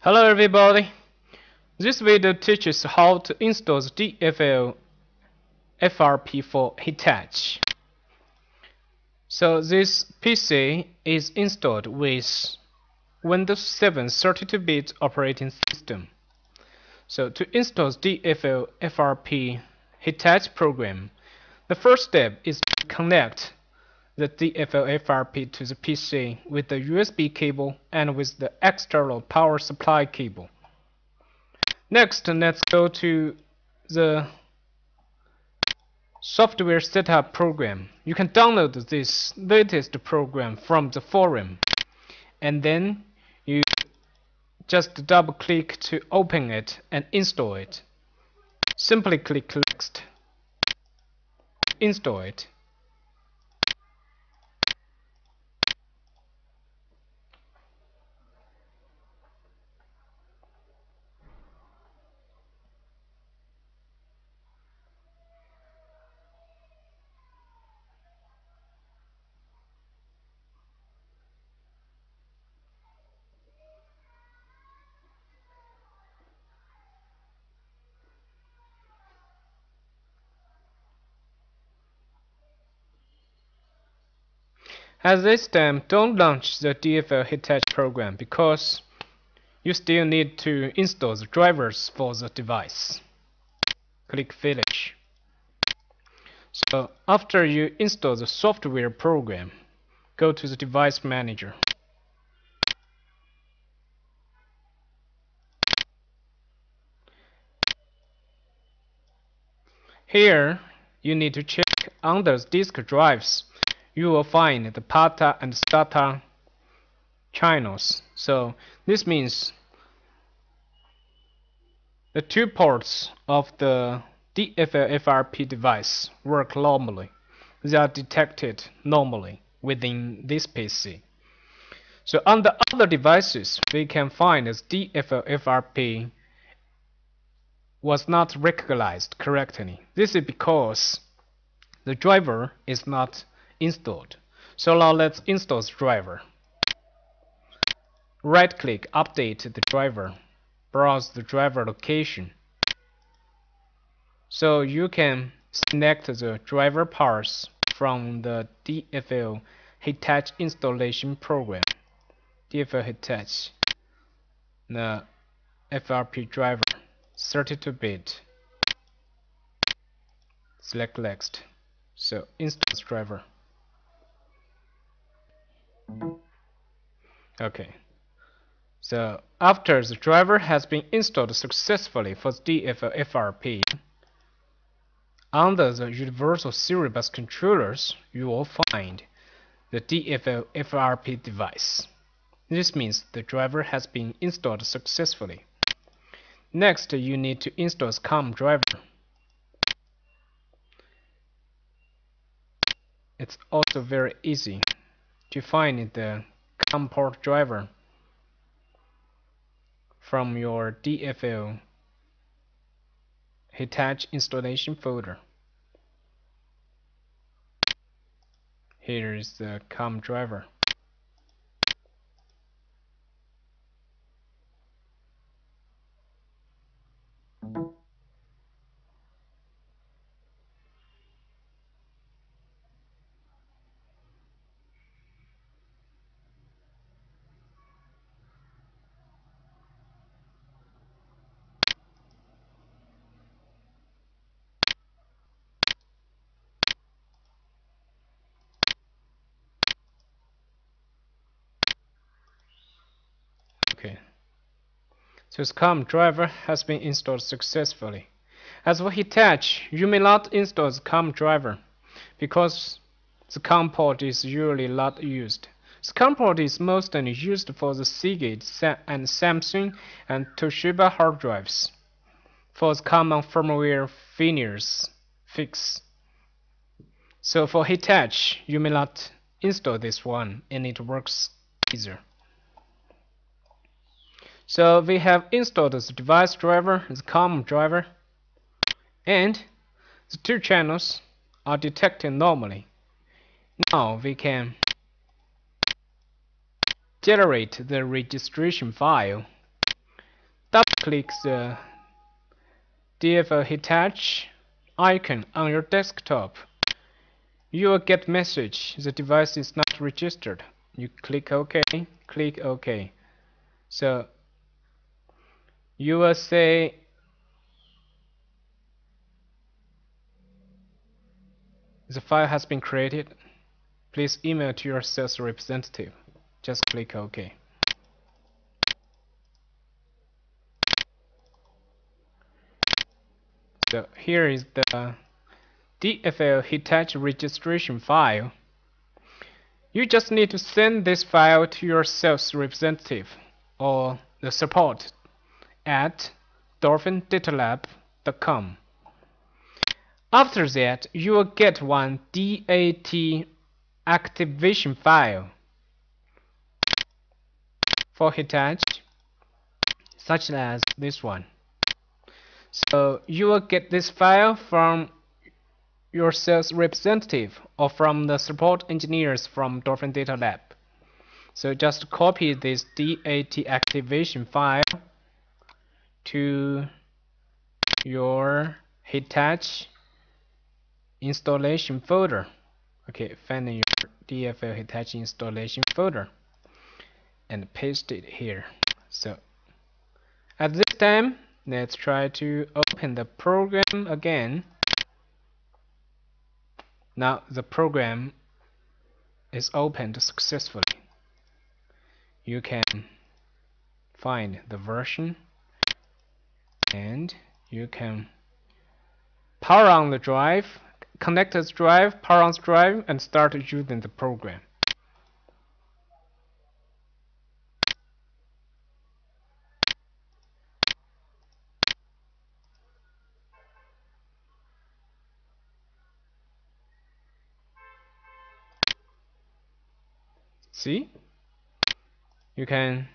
Hello everybody. This video teaches how to install the DFL FRP for Hitachi. So this PC is installed with Windows 7 32-bit operating system. So to install the DFL FRP Hitachi program, the first step is to connect the DFL-FRP to the PC with the USB cable and with the external power supply cable. Next, let's go to the software setup program. You can download this latest program from the forum and then you just double click to open it and install it. Simply click next. Install it. At this time, don't launch the DFL Hitachi program because you still need to install the drivers for the device. Click Finish. So after you install the software program, go to the Device Manager. Here, you need to check under disk drives you will find the PATA and SATA channels. So this means the two ports of the DFL-FRP device work normally. They are detected normally within this PC. So on the other devices, we can find that DFL-FRP was not recognized correctly. This is because the driver is not installed. So now let's install the driver. Right click update the driver. Browse the driver location. So you can select the driver parts from the DFL Hitachi installation program. DFL Hitachi. The FRP driver 32-bit. Select next. So install the driver. Okay. So after the driver has been installed successfully for the DFL FRP, under the Universal Serial Bus controllers, you will find the DFFRP device. This means the driver has been installed successfully. Next, you need to install the COM driver. It's also very easy to find the COM port driver from your DFL Hitachi installation folder. Here is the COM driver. So COM driver has been installed successfully. As for Hitachi, you may not install the COM driver because the COM port is usually not used. The COM port is mostly used for the Seagate and Samsung and Toshiba hard drives for the common firmware failures fix. So for Hitachi, you may not install this one and it works easier. So we have installed the device driver, the COM driver, and the two channels are detected normally. Now we can generate the registration file double click the DFL Hitachi icon on your desktop. You will get message the device is not registered. You click OK, click OK. So you will say the file has been created. Please email to your sales representative. Just click OK. So here is the DFL Hitachi registration file. You just need to send this file to your sales representative or the support at dolphindatalab.com. After that, you will get one DAT activation file for Hitachi, such as this one. So you will get this file from your sales representative or from the support engineers from Dolphin Data Lab. So just copy this DAT activation file to your Hitachi installation folder. Okay, find your DFL Hitachi installation folder and paste it here. So at this time, let's try to open the program again. Now the program is opened successfully. You can find the version and you can power on the drive, connect the drive, power on the drive and start using the program. See? You can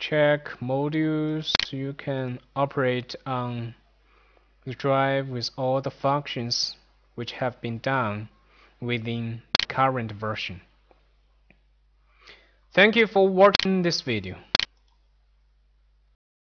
check modules, you can operate on the drive with all the functions which have been done within current version. Thank you for watching this video.